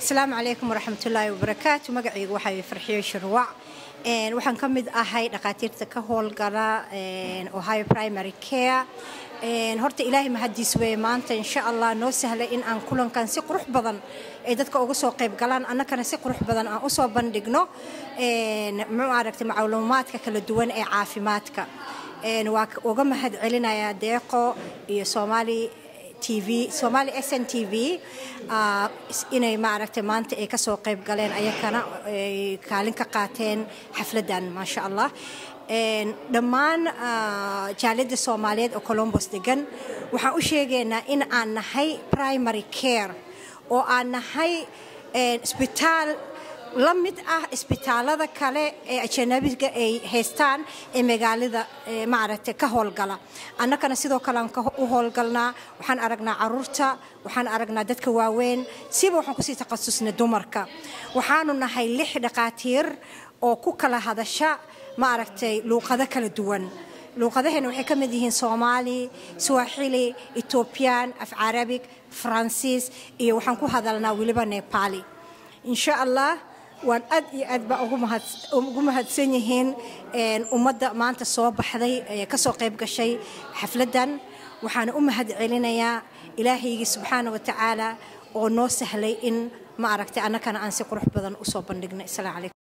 asalaamu calaykum waraxmatullaahi wabarakaatu magacaygu waxaa farxiyo shirwac waxaan ka mid ahay dhakhaatiirta ka howlgala ohio primary care. Horta ilaahay mahadiis weeye maanta insha allah noo sahlay in aan kulankan si qurux badan ay dadka uga soo qayb galaan annakana si qurux badan aan u soo bandhigno muxuu aragtay macluumaadka kala duwan ee caafimaadka. Waa uga mahad deeqo iyo soomaali tv somali s n t v inay maaragtay maanta ay ka soo qayb galeen ayakana ay kaalin ka qaateen xafladan maasha allah dhammaan jaaliyadda soomaaliyeed oo colombos degan waxaan u sheegaynaa in aan nahay primary care oo aan nahay isbitaal la mid ah isbitaalada kale ee ajanabiga ay haystaan ee magaalada maaragtay ka howlgala. Annakana sidoo kale aan u howlgalnaa waxaan aragnaa carruurta waxaan aragnaa dadka waaweyn siba waxaan ku sii takhasusnay dumarka. Waxaanu nahay lix dhakhaatiir oo ku kala hadasha maaragtay luuqado kala duwan. Luuqadaheena waxay ka mid yihiin soomaali swaaxili etoobiyaan af carabig faransiis iyo waxaan ku hadalnaa weliba nebaali insha allah waan aad iyo aad baa ugu mahadsan yihiin ummadda maanta soo baxday ee ka soo qayb gashay xafladdan waxaana u mahad celinayaa ilaahaygii subxaana wa tacaala oo noo sahlay in ma aragtay annakana aan si qurux badan u soo calaykum